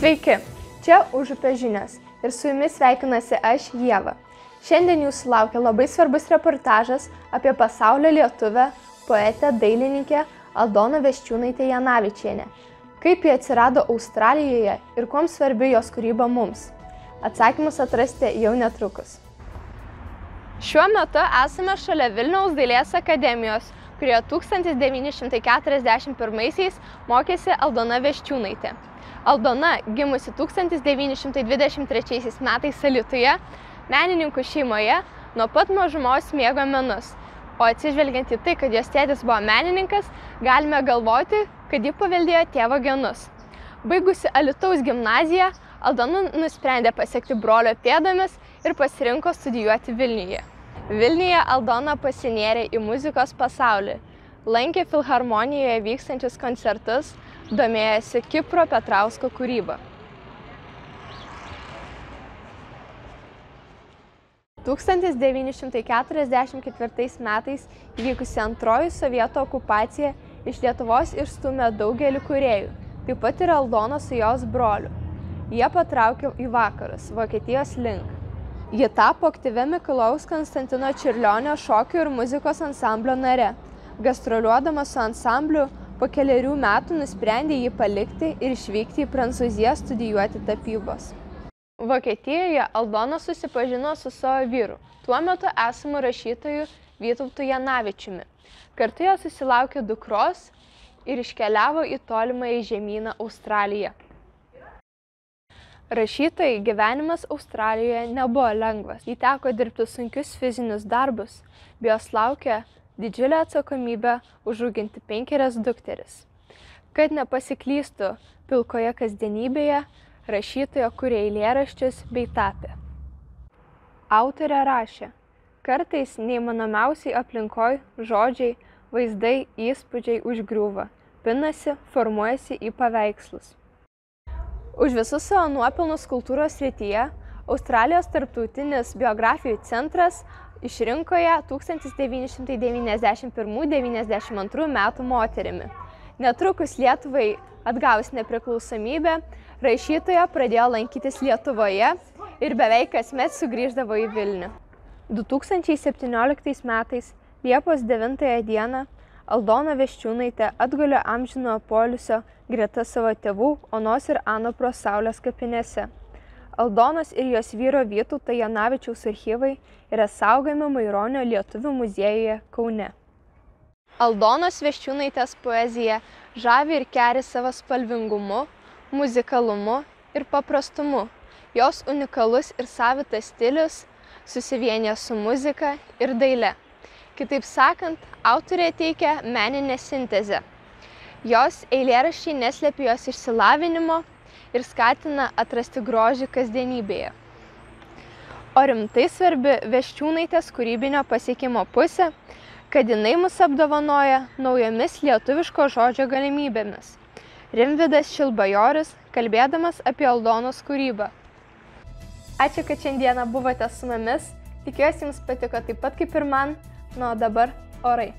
Sveiki, čia Užupė žinios ir su jumis sveikinasi aš Jėva. Šiandien jūsų laukia labai svarbus reportažas apie pasaulio lietuvę, poetę, dailininkę Aldoną Veščiūnaitę Janavičienę. Kaip jie atsirado Australijoje ir kuom svarbi jos kūryba mums. Atsakymus atrasti jau netrukus. Šiuo metu esame šalia Vilniaus dailės akademijos, kurioje 1941-aisiais mokėsi Aldona Veščiūnaitė. Aldona, gimusi 1923 metais Alituje, menininkų šeimoje, nuo pat mažumos mėgo menus. O atsižvelgiant į tai, kad jos tėtis buvo menininkas, galime galvoti, kad ji paveldėjo tėvo genus. Baigusi Alitaus gimnaziją, Aldona nusprendė pasiekti brolio pėdomis ir pasirinko studijuoti Vilniuje. Vilniuje Aldona pasinėrė į muzikos pasaulį, lankė filharmonijoje vykstančius koncertus, domėjosi Kipro Petrausko kūryba. 1944 metais įvykusi antroji sovietų okupacija iš Lietuvos išstumė daugelį kuriejų, taip pat ir Aldoną su jos broliu. Jie patraukė į vakarus, Vokietijos link. Ji tapo aktyvia Mikalaus Konstantino Čirlionio šokių ir muzikos ansamblio nare. Gastroliuodama su ansambliu, po keliarių metų nusprendė jį palikti ir išvykti į Prancūziją studijuoti tapybos. Vokietijoje Aldona susipažino su savo vyru, tuo metu esamu rašytoju Vytautu Janavičiumi. Kartu jie susilaukė dukros ir iškeliavo į tolimąjį žemyną Australiją. Rašytojai gyvenimas Australijoje nebuvo lengvas. Jį teko dirbti sunkius fizinius darbus, bei jos laukė didžiulę atsakomybę užauginti penkerias dukteris. Kad nepasiklystų pilkoje kasdienybėje, rašytoja kuria eilėraščius bei tapė. Autorė rašė, kartais neįmanomiausiai aplinkoj žodžiai, vaizdai, įspūdžiai užgriūva, pinasi, formuojasi į paveikslus. Už visus savo nuopelnus kultūros srityje Australijos tarptautinis biografijų centras išrinko ją 1991-92 metų moterimi. Netrukus Lietuvai atgavus nepriklausomybę, rašytoja pradėjo lankytis Lietuvoje ir beveik kasmet sugrįždavo į Vilnių. 2017 metais Liepos 9 dieną Aldona Veščiūnaitė atgulė amžino polisio greta savo tėvų Onos ir Ano pro Saulės kapinėse. Aldonos ir jos vyro Vytauto Janavičiaus archyvai yra saugomi Maironio Lietuvių muziejuje Kaune. Aldonos Veščiūnaitės poezija žavi ir keri savo spalvingumu, muzikalumu ir paprastumu. Jos unikalus ir savitas stilius susivienė su muzika ir daile. Kitaip sakant, autorė teikia meninę sintezę. Jos eilėraščiai neslėpia jos išsilavinimo ir skatina atrasti grožį kasdienybėje. O rimtai svarbi Veščiūnaitės kūrybinio pasiekimo pusė, kad jinai mus apdovanoja naujomis lietuviško žodžio galimybėmis. Rimvidas Šilbajoris, kalbėdamas apie Aldonos kūrybą. Ačiū, kad šiandieną buvote su mumis. Tikiuosi, jums patiko taip pat kaip ir man. Na, o dabar orai.